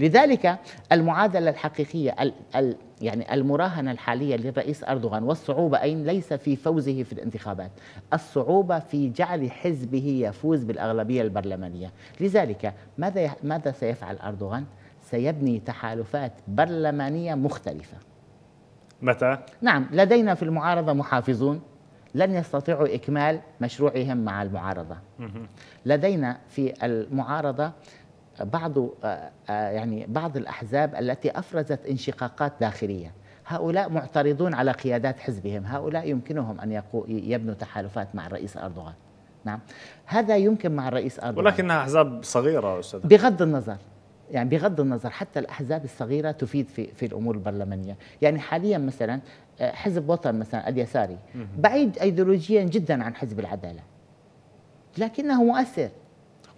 لذلك المعادلة الحقيقية ال ال يعني المراهنة الحالية للرئيس أردوغان والصعوبة أين ليس في فوزه في الانتخابات الصعوبة في جعل حزبه يفوز بالأغلبية البرلمانية لذلك ماذا ماذا سيفعل أردوغان؟ سيبني تحالفات برلمانية مختلفة متى؟ نعم لدينا في المعارضة محافظون لن يستطيعوا إكمال مشروعهم مع المعارضة لدينا في المعارضة بعض آه، آه، يعني بعض الأحزاب التي أفرزت انشقاقات داخلية. هؤلاء معترضون على قيادات حزبهم. هؤلاء يمكنهم أن يبنوا تحالفات مع الرئيس أردوغان. نعم. هذا يمكن مع الرئيس أردوغان. ولكنها أحزاب صغيرة أستاذ بغض النظر. يعني بغض النظر حتى الأحزاب الصغيرة تفيد في في الأمور البرلمانية، يعني حاليا مثلا آه، حزب وطن مثلا اليساري. بعيد ايديولوجيا جدا عن حزب العدالة. لكنه مؤثر.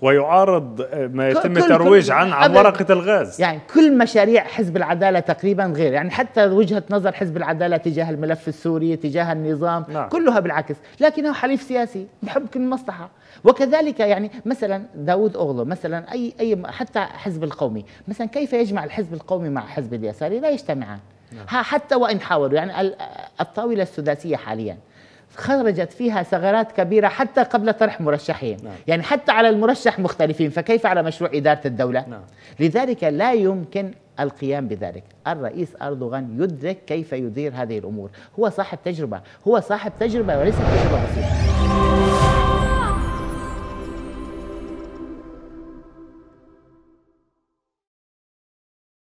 ويعارض ما يتم الترويج عن عن ورقة الغاز. يعني كل مشاريع حزب العدالة تقريبا غير. يعني حتى وجهة نظر حزب العدالة تجاه الملف السوري تجاه النظام نعم. كلها بالعكس. لكنه حليف سياسي بحكم المصلحة. وكذلك يعني مثلا داود أوغلو مثلا أي أي حتى حزب القومي. مثلا كيف يجمع الحزب القومي مع حزب اليساري لا يجتمعان. نعم. حتى وإن حاولوا. يعني الطاولة السداسية حاليا. خرجت فيها ثغرات كبيرة حتى قبل طرح مرشحين. نعم. يعني حتى على المرشح مختلفين فكيف على مشروع إدارة الدولة؟ نعم. لذلك لا يمكن القيام بذلك. الرئيس أردوغان يدرك كيف يدير هذه الأمور. هو صاحب تجربة هو صاحب تجربة وليس تجربة بسيطة.